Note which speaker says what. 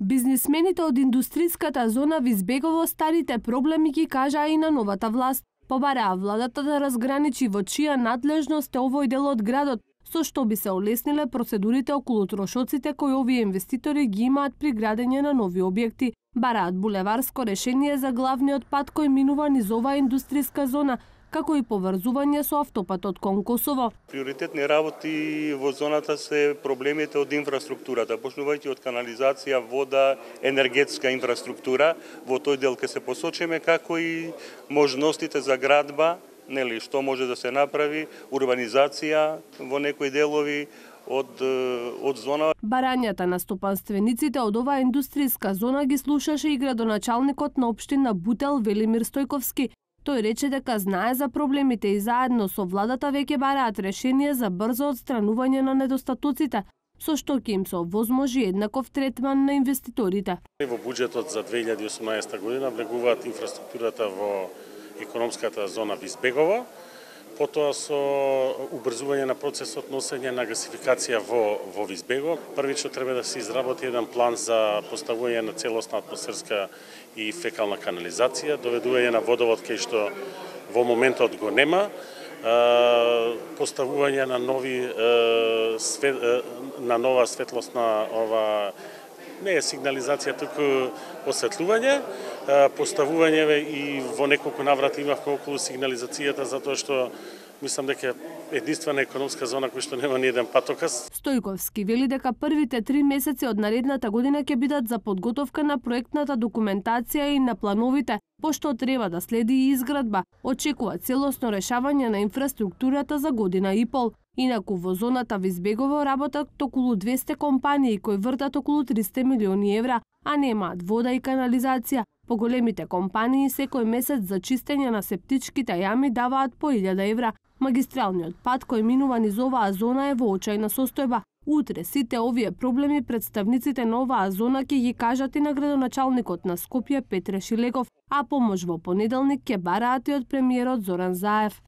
Speaker 1: Бизнисмените од индустриската зона Визбегово старите проблеми ги кажаа и на новата власт. Побараа владата да разграничи во чија надлежност е овој дел од градот, со што би се олесниле процедурите околу трошоците кои овие инвеститори ги имаат при градење на нови објекти. Бараат булеварско решение за главниот пат кој минува низ оваа индустријска зона, како и поврзување со автопатот кон Косово.
Speaker 2: Приоритетни работи во зоната се проблемите од инфраструктурата, почнувајќи од канализација, вода, енергетска инфраструктура, во тој дел ке се посочиме, како и можностите за градба, нели, што може да се направи, урбанизација во некои делови, од, од зона.
Speaker 1: Барањата на стопанствениците од оваа индустријска зона ги слушаше и градоначалникот на општина Бутел Велимир Стојковски, Тој рече дека знае за проблемите и заедно со владата веќе бараат решение за брзо одстранување на недостатоците, со што ќе им се овозможи еднаков третман на инвеститорите.
Speaker 3: Во буџетот за 2018 година влегуваат инфраструктурата во економската зона Визбегово, потоа со убрзување на процесот носење на гасификација во, во Визбего. Првично треба да се изработи еден план за поставување на целосна атмосферска и фекална канализација, доведување на водовод кај што во моментот го нема, поставување на нови на нова светлосна ова не е сигнализација, туку осветлување, поставување и во неколку наврати имавме околу сигнализацијата затоа што мислам дека единствена економска зона која што нема ни еден патокас.
Speaker 1: Стојковски вели дека првите три месеци од наредната година ќе бидат за подготовка на проектната документација и на плановите, пошто треба да следи и изградба. Очекува целосно решавање на инфраструктурата за година и пол. Инаку во зоната Визбегово работат околу 200 компании кои вртат околу 300 милиони евра, а немаат вода и канализација. Поголемите компании секој месец за чистење на септичките јами даваат по 1000 евра. Магистралниот пат кој минува низ оваа зона е во очајна состојба. Утре сите овие проблеми представниците на оваа зона ќе ги кажат и на градоначалникот на Скопје Петре Шилегов, а помош во понеделник ќе бараат и од премиерот Зоран Заев.